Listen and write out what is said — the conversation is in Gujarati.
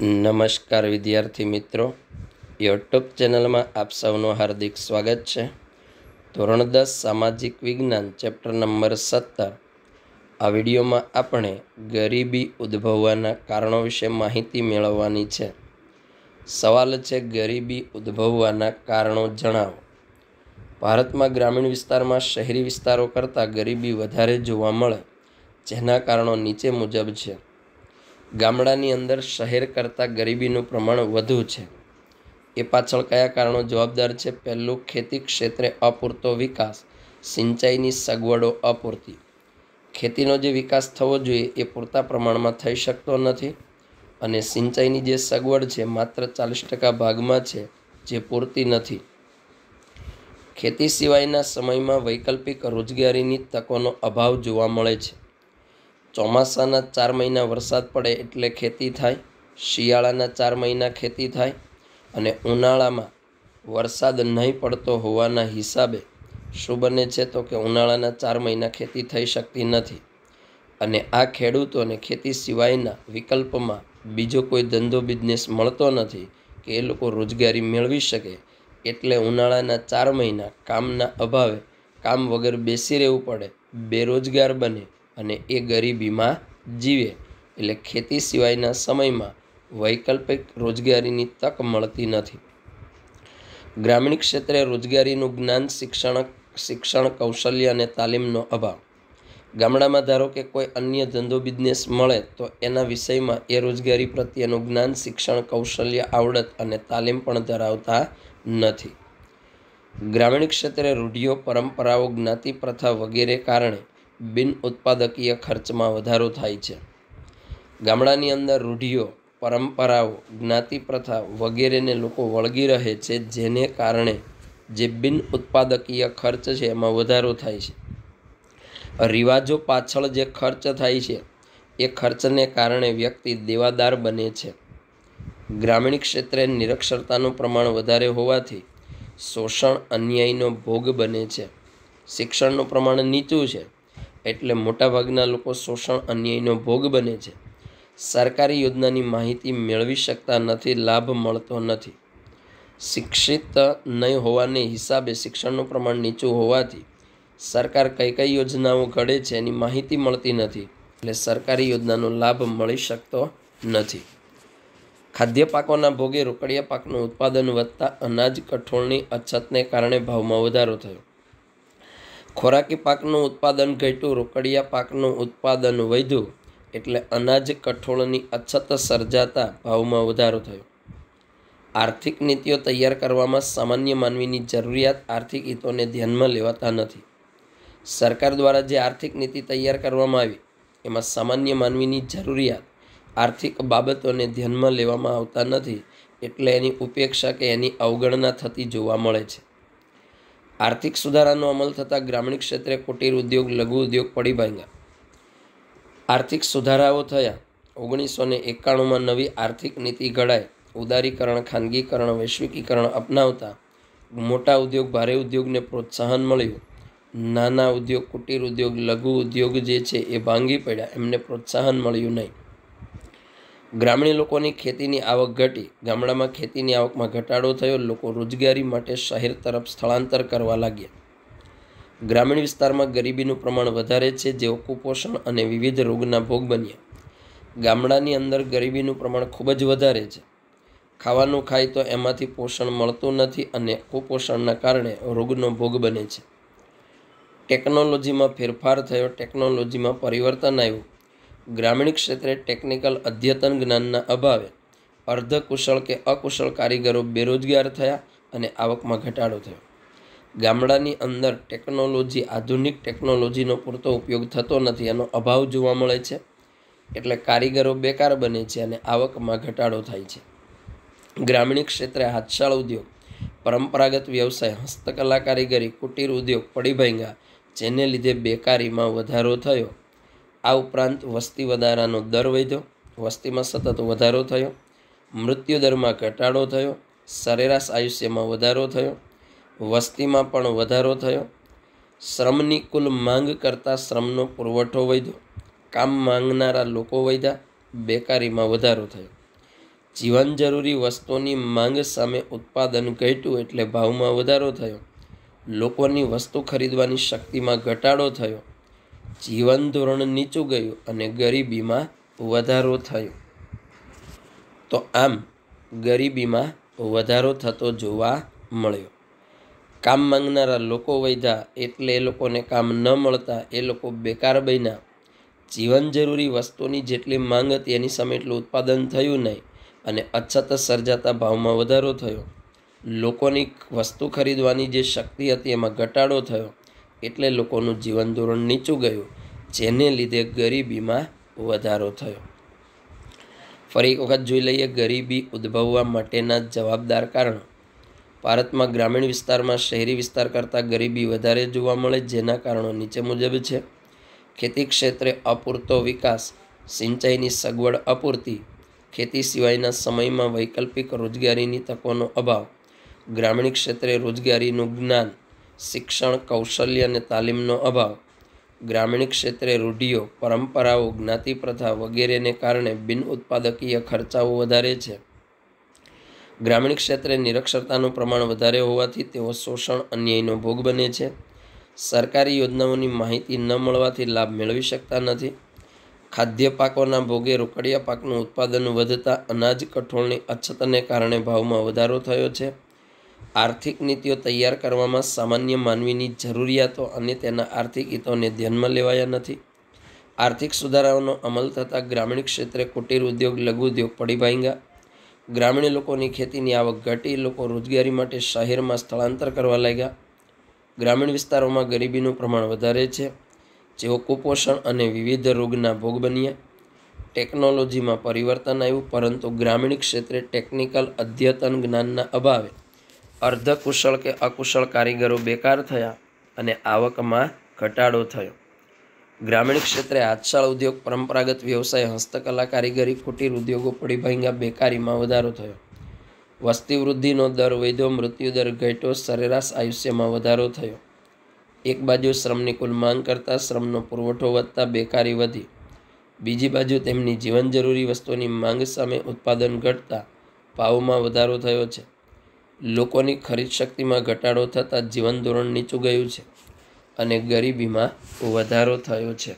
નમસ્કાર વિદ્યાર્થી મિત્રો. યુટ્યુબ ચેનલમાં આપ સૌનું હાર્દિક સ્વાગત છે. ધોરણ દસ સામાજિક વિજ્ઞાન, ચેપ્ટર નંબર સત્તર. આ વિડીયોમાં આપણે ગરીબી ઉદ્ભવવાના કારણો વિશે માહિતી મેળવવાની છે. સવાલ છે, ગરીબી ઉદ્ભવવાના કારણો જણાવો. ભારતમાં ગ્રામીણ વિસ્તારમાં શહેરી વિસ્તારો કરતાં ગરીબી વધારે જોવા મળે, જેના કારણો નીચે મુજબ છે. ગામડાની અંદર શહેર કરતાં ગરીબીનું પ્રમાણ વધુ છે. એ પાછળ કયા કારણો જવાબદાર છે? પહેલું, ખેતી ક્ષેત્રે અપૂરતો વિકાસ. સિંચાઈની સગવડો અપૂરતી. ખેતીનો જે વિકાસ થવો જોઈએ એ પૂરતા પ્રમાણમાં થઈ શકતો નથી અને સિંચાઈની જે સગવડ છે માત્ર ચાલીસ ટકા ભાગમાં છે જે પૂરતી નથી. ખેતી સિવાયના સમયમાં વૈકલ્પિક રોજગારીની તકોનો અભાવ જોવા મળે છે. ચોમાસાના ચાર મહિના વરસાદ પડે એટલે ખેતી થાય, શિયાળાના ચાર મહિના ખેતી થાય અને ઉનાળામાં વરસાદ નહીં પડતો હોવાના હિસાબે શું બને છે તો કે ઉનાળાના ચાર મહિના ખેતી થઈ શકતી નથી. અને આ ખેડૂતોને ખેતી સિવાયના વિકલ્પમાં બીજો કોઈ ધંધો બિઝનેસ મળતો નથી કે એ લોકો રોજગારી મેળવી શકે એટલે ઉનાળાના ચાર મહિના કામના અભાવે કામ વગર બેસી રહેવું પડે, બેરોજગાર બને અને એ ગરીબીમાં જીવે. એટલે ખેતી સિવાયના સમયમાં વૈકલ્પિક રોજગારીની તક મળતી નથી. ગ્રામીણ ક્ષેત્રે રોજગારીનું જ્ઞાન શિક્ષણ શિક્ષણ, કૌશલ્ય અને તાલીમનો અભાવ. ગામડામાં ધારો કે કોઈ અન્ય ધંધો બિઝનેસ મળે તો એના વિષયમાં એ રોજગારી પ્રત્યેનું જ્ઞાન, શિક્ષણ, કૌશલ્ય, આવડત અને તાલીમ પણ ધરાવતા નથી. ગ્રામીણ ક્ષેત્રે રૂઢિઓ, પરંપરાઓ, જ્ઞાતિ પ્રથા વગેરે કારણે બિન ઉત્પાદકીય ખર્ચમાં વધારો થાય છે. ગામડાની અંદર રૂઢિઓ, પરંપરાઓ, જ્ઞાતિ પ્રથા વગેરેને લોકો વળગી રહે છે, જેને કારણે જે બિન ઉત્પાદકીય ખર્ચ છે એમાં વધારો થાય છે. રિવાજો પાછળ જે ખર્ચ થાય છે, એ ખર્ચને કારણે વ્યક્તિ દેવાદાર બને છે. ગ્રામીણ ક્ષેત્રે નિરક્ષરતાનું પ્રમાણ વધારે હોવાથી શોષણ અન્યાયનો ભોગ બને છે. શિક્ષણનું પ્રમાણ નીચું છે. એટલે મોટાભાગના લોકો શોષણ અન્યાયનો ભોગ બને છે. સરકારી યોજનાની માહિતી મેળવી શકતા નથી, લાભ મળતો નથી. શિક્ષિત નહીં હોવાને હિસાબે શિક્ષણનું પ્રમાણ નીચું હોવાથી સરકાર કઈ કઈ યોજનાઓ ઘડે છે એની માહિતી મળતી નથી. એટલે સરકારી યોજનાનો લાભ મળી શકતો નથી. ખાદ્ય પાકોના ભોગે રોકડિયા પાકનું ઉત્પાદન વધતા અનાજ કઠોળની અછતને કારણે ભાવમાં વધારો થયો. ખોરાકી પાકનું ઉત્પાદન ઘટ્યું, રોકડિયા પાકનું ઉત્પાદન વધ્યું એટલે અનાજ કઠોળની અછત સર્જાતા ભાવમાં વધારો થયો. આર્થિક નીતિઓ તૈયાર કરવામાં સામાન્ય માનવીની જરૂરિયાત આર્થિક હિતોને ધ્યાનમાં લેવાતા નથી. સરકાર દ્વારા જે આર્થિક નીતિ તૈયાર કરવામાં આવી, એમાં સામાન્ય માનવીની જરૂરિયાત આર્થિક બાબતોને ધ્યાનમાં લેવામાં આવતા નથી એટલે એની ઉપેક્ષા કે એની અવગણના થતી જોવા મળે છે. આર્થિક સુધારાનો અમલ થતાં ગ્રામીણ ક્ષેત્રે કુટીર ઉદ્યોગ, લઘુ ઉદ્યોગ પડી ભાંગ્યા. આર્થિક સુધારાઓ થયા. ઓગણીસો ને એકાણુંમાં નવી આર્થિક નીતિ ઘડાય ઉદારીકરણ, ખાનગીકરણ, વૈશ્વિકીકરણ અપનાવતા મોટા ઉદ્યોગ, ભારે ઉદ્યોગને પ્રોત્સાહન મળ્યું. નાના ઉદ્યોગ, કુટીર ઉદ્યોગ, લઘુ ઉદ્યોગ જે છે એ ભાંગી પડ્યા. એમને પ્રોત્સાહન મળ્યું નહીં. ગ્રામીણ લોકોની ખેતીની આવક ઘટી. ગામડામાં ખેતીની આવકમાં ઘટાડો થયો. લોકો રોજગારી માટે શહેર તરફ સ્થળાંતર કરવા લાગ્યા. ગ્રામીણ વિસ્તારમાં ગરીબીનું પ્રમાણ વધારે છે. જેઓ કુપોષણ અને વિવિધ રોગના ભોગ બન્યા. ગામડાની અંદર ગરીબીનું પ્રમાણ ખૂબ જ વધારે છે. ખાવાનું ખાય તો એમાંથી પોષણ મળતું નથી અને કુપોષણના કારણે રોગનો ભોગ બને છે. ટેકનોલોજીમાં ફેરફાર થયો. ટેકનોલોજીમાં પરિવર્તન આવ્યું. ગ્રામીણ ક્ષેત્રે ટેકનિકલ અદ્યતન જ્ઞાનના અભાવે અર્ધકુશળ કે અકુશળ કારીગરો બેરોજગાર થયા અને આવકમાં ઘટાડો થયો. ગામડાની અંદર ટેકનોલોજી, આધુનિક ટેકનોલોજીનો પૂરતો ઉપયોગ થતો નથી, એનો અભાવ જોવા મળે છે. એટલે કારીગરો બેકાર બને છે અને આવકમાં ઘટાડો થાય છે. ગ્રામીણ ક્ષેત્રે હાથશાળ ઉદ્યોગ, પરંપરાગત વ્યવસાય, હસ્તકલા કારીગરી, કુટીર ઉદ્યોગ પડી ભાંગ્યા જેને લીધે બેકારીમાં વધારો થયો. આ ઉપરાંત વસ્તી વધારાનો દર વધ્યો. વસ્તીમાં સતત વધારો થયો. મૃત્યુ દરમાં ઘટાડો થયો. સરેરાશ આયુષ્યમાં વધારો થયો. વસ્તીમાં પણ વધારો થયો. શ્રમની કુલ માંગ કરતાં શ્રમનો પુરવઠો વધ્યો. કામ માંગનારા લોકો વધ્યા. બેકારીમાં વધારો થયો. જીવન જરૂરી વસ્તુઓની માંગ સામે ઉત્પાદન ઘટ્યું એટલે ભાવમાં વધારો થયો. લોકોની વસ્તુ ખરીદવાની શક્તિમાં ઘટાડો થયો. જીવન ધોરણ નીચું ગયું અને ગરીબીમાં વધારો થયો. તો આમ ગરીબીમાં વધારો થતો જોવા મળ્યો. કામ માંગનારા લોકો વધ્યા એટલે એ લોકોને કામ ન મળતા એ લોકો બેકાર બન્યા. જીવન જરૂરી વસ્તુની જેટલી માંગ હતી એની સામે એટલું ઉત્પાદન થયું નહીં અને અછત સર્જાતા ભાવમાં વધારો થયો. લોકોની વસ્તુ ખરીદવાની જે શક્તિ હતી એમાં ઘટાડો થયો. એટલે લોકોનું જીવન ધોરણ નીચું ગયું, જેને લીધે ગરીબીમાં વધારો થયો. ફરી એક વખત જોઈ લઈએ ગરીબી ઉદ્ભવવા માટેના જવાબદાર કારણો. ભારતમાં ગ્રામીણ વિસ્તારમાં શહેરી વિસ્તાર કરતાં ગરીબી વધારે જોવા મળે, જેના કારણો નીચે મુજબ છે. ખેતી ક્ષેત્રે અપૂરતો વિકાસ, સિંચાઈની સગવડ અપૂરતી, ખેતી સિવાયના સમયમાં વૈકલ્પિક રોજગારીની તકોનો અભાવ, ગ્રામીણ ક્ષેત્રે રોજગારીનું જ્ઞાન શિક્ષણ, કૌશલ્ય અને તાલીમનો અભાવ. ગ્રામીણ ક્ષેત્રે રૂઢિઓ, પરંપરાઓ, જ્ઞાતિ પ્રથા વગેરેને કારણે બિન ઉત્પાદકીય ખર્ચાઓ વધારે છે. ગ્રામીણ ક્ષેત્રે નિરક્ષરતાનું પ્રમાણ વધારે હોવાથી તેઓ શોષણ, અન્યાયનો ભોગ બને છે. સરકારી યોજનાઓની માહિતી ન મળવાથી લાભ મેળવી શકતા નથી. ખાદ્ય પાકોના ભોગે રોકડિયા પાકનું ઉત્પાદન વધતા અનાજ કઠોળની અછતને કારણે ભાવમાં વધારો થયો છે. આર્થિક નીતિઓ તૈયાર કરવામાં સામાન્ય માનવીની જરૂરિયાતો અને તેના આર્થિક હિતોને ધ્યાનમાં લેવાયા નથી. આર્થિક સુધારાઓનો અમલ થતાં ગ્રામીણ ક્ષેત્રે કુટીર ઉદ્યોગ, લઘુ ઉદ્યોગ પડી ભાંગ્યા. ગ્રામીણ લોકોની ખેતીની આવક ઘટી, લોકો રોજગારી માટે શહેરમાં સ્થળાંતર કરવા લાગ્યા. ગ્રામીણ વિસ્તારોમાં ગરીબીનું પ્રમાણ વધારે છે. જેઓ કુપોષણ અને વિવિધ રોગના ભોગ બન્યા. ટેકનોલોજીમાં પરિવર્તન આવ્યું, પરંતુ ગ્રામીણ ક્ષેત્રે ટેકનિકલ અદ્યતન જ્ઞાનના અભાવે અર્ધકુશળ કે અકુશળ કારીગરો બેકાર થયા અને આવકમાં ઘટાડો થયો. ગ્રામીણ ક્ષેત્રે હાથશાળ ઉદ્યોગ, પરંપરાગત વ્યવસાય, હસ્તકલા, કારીગરી, કુટીર ઉદ્યોગો પડી ભાંગા બેકારીમાં વધારો થયો. વસ્તી વૃદ્ધિનો દર વધ્યો મૃત્યુદર ઘટ્યો, સરેરાશ આયુષ્યમાં વધારો થયો. એક બાજુ શ્રમની કુલ માંગ કરતાં શ્રમનો પુરવઠો વધતા બેકારી વધી. બીજી બાજુ તેમની જીવન જરૂરી વસ્તુની માંગ સામે ઉત્પાદન ઘટતા ભાવમાં વધારો થયો છે. લોકોની ખરીદ શક્તિમાં ઘટાડો થતાં જીવન ધોરણ નીચું ગયું છે અને ગરીબીમાં વધારો થયો છે.